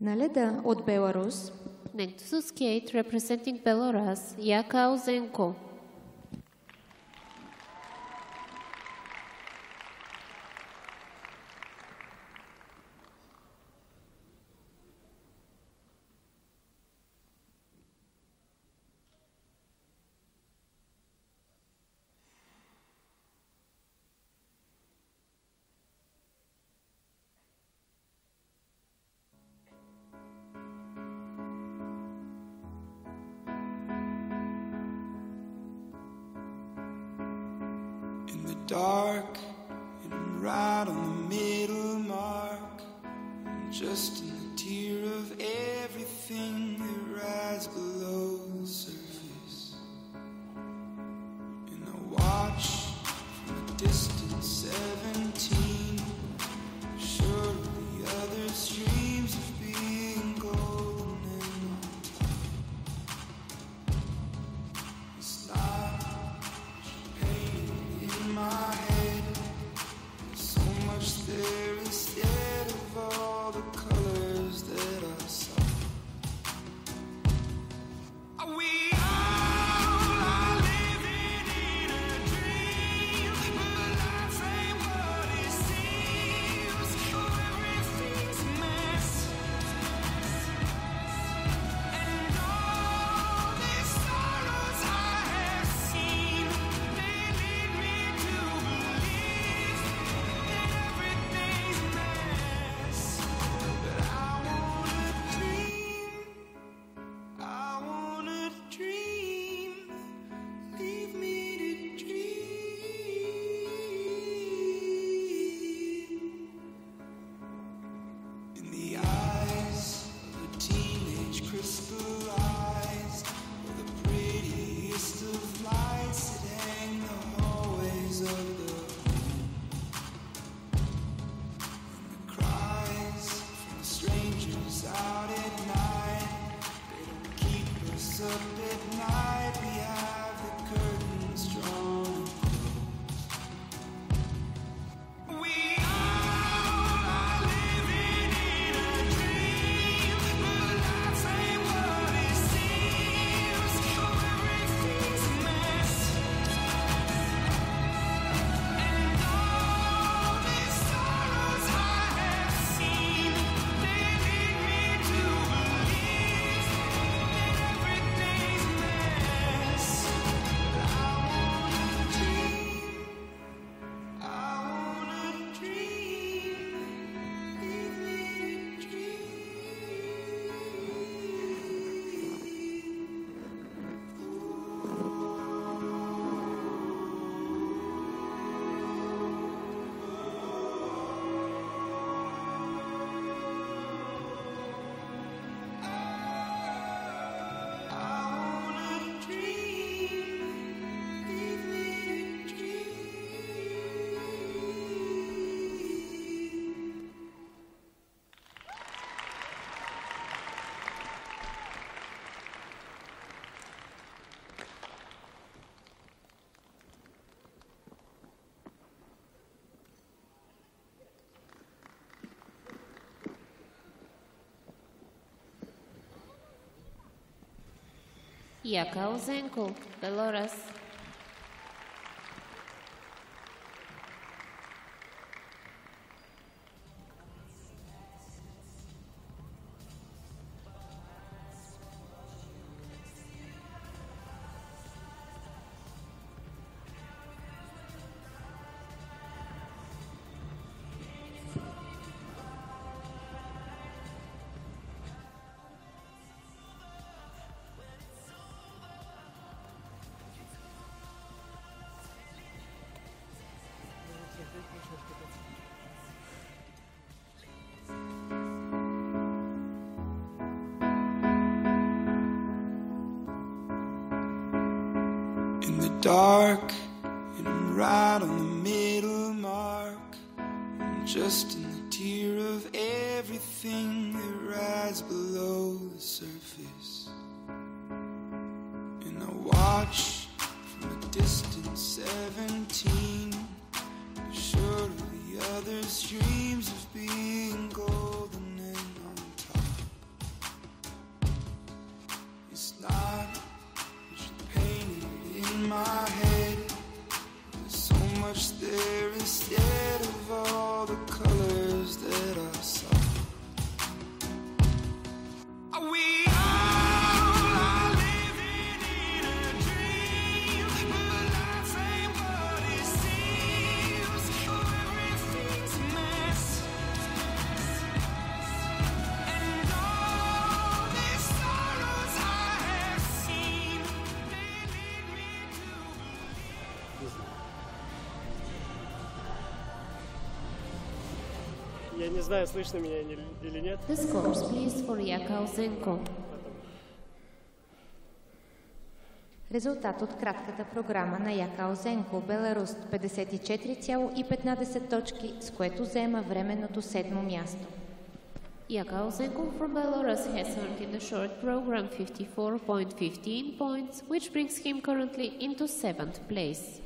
Наледа от Беларус. Nexus Gate representing Belarus, Yaka Ozenko. dark and right on the middle mark, just in the tear of everything that rides below the surface. up at night Yakau Zenko, Belarus. dark, and I'm right on the middle mark. I'm just in the tear of everything that rides below the surface. And I watch from a distance, 17, sure the others' dreams of being golden and on top. It's not my head. So much there is yet. Не знаю, слышно меня или нет. Scores, please, for Yakao Zenko. Резултат от кратката програма на Якао Зенко, Беларус 54,15 точки, с което заема временното седмо място. Yakao Zenko from Belarus has earned in the short program 54.15 points, which brings him currently into seventh place.